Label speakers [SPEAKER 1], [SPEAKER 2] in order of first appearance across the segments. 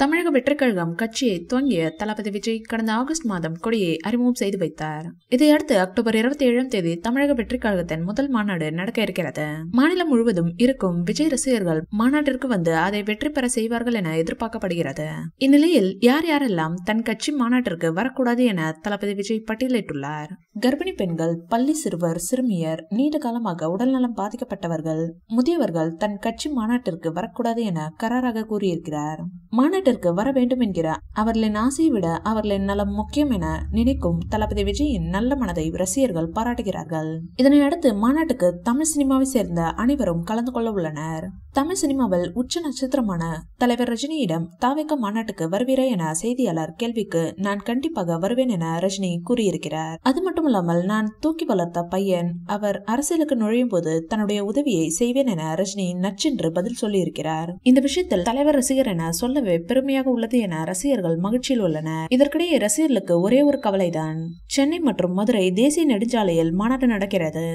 [SPEAKER 1] தமிழக வெற்றிக்கழகம் கட்சியை துவங்கிய தளபதி விஜய் கடந்த ஆகஸ்ட் மாதம் கொடியை அறிமுகம் செய்து வைத்தார். இதையடுத்து அக்டோபர் இருபத்தி ஏழாம் தேதி தமிழக வெற்றிக்கழகத்தின் முதல் மாநாடு நடக்க இருக்கிறது. மாநிலம் முழுவதும் இருக்கும் விஜய் ரசிகர்கள் மாநாட்டிற்கு வந்து அதை வெற்றி பெற செய்வார்கள் என எதிர்பார்க்கப்படுகிறது. இந்நிலையில் யார் யாரெல்லாம் தன் கட்சி மாநாட்டிற்கு வரக்கூடாது என தளபதி விஜய் பட்டியலிட்டுள்ளார். கர்ப்பிணி பெண்கள் பள்ளி சிறுவர் சிறுமியர் நீண்ட காலமாக உடல்நலம் பாதிக்கப்பட்டவர்கள் முதியவர்கள் தன் கட்சி மாநாட்டிற்கு வரக்கூடாது என கராராக கூறியிருக்கிறார். மாநாட்டு மாநாட்டிற்கு வர வேண்டும் என்கிற அவர்களின் ஆசையை விட அவர்களின் நலம் முக்கியம் என நினைக்கும் தளபதி விஜயின் நல்ல மனதை ரசிகர்கள் பாராட்டுகிறார்கள். இதனையடுத்து மாநாட்டுக்கு தமிழ் சினிமாவை சேர்ந்த அனைவரும் கலந்து கொள்ள உள்ளனர். தமிழ் சினிமாவில் உச்ச நட்சத்திரமான தலைவர் ரஜினியிடம் தாவேக்க மாநாட்டுக்கு வருவீரா என செய்தியாளர் கேள்விக்கு நான் கண்டிப்பாக வருவேன் என ரஜினி கூறியிருக்கிறார். அது மட்டுமல்லாமல் நான் தூக்கி வளர்த்த பையன் அவர் அரசியலுக்கு நுழையும் போது தன்னுடைய உதவியை செய்வேன் என ரஜினி நச்சென்று பதில் சொல்லியிருக்கிறார். இந்த விஷயத்தில் தலைவர் ரசிகர் என சொல்லவே பெருமையாக உள்ளது என ரசிகர்கள் மகிழ்ச்சியில் உள்ளனர். இதற்கிடையே ரசிகர்களுக்கு ஒரே ஒரு கவலைதான். சென்னை மற்றும் மதுரை தேசிய நெடுஞ்சாலையில் மாநாடு நடக்கிறது.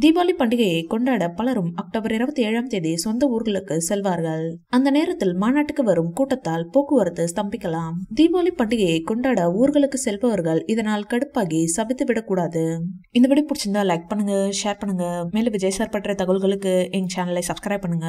[SPEAKER 1] தீபாவளி பண்டிகையை கொண்டாட பலரும் அக்டோபர் இருபத்தி ஏழாம் தேதி சொந்த ஊர்களுக்கு செல்வார்கள். அந்த நேரத்தில் மாநாட்டுக்கு வரும் கூட்டத்தால் போக்குவரத்து ஸ்தம்பிக்கலாம். தீபாவளி பண்டிகையை கொண்டாட ஊர்களுக்கு செல்பவர்கள் இதனால் கடுப்பாகி சபித்து விடக்கூடாது. இந்த வீடியோ பிடிச்சிருந்தா லைக் பண்ணுங்க ஷேர் பண்ணுங்க. மேலும் விஜய் சார் பற்ற தகவல்களுக்கு எங்க சேனலை சப்ஸ்கிரைப் பண்ணுங்க.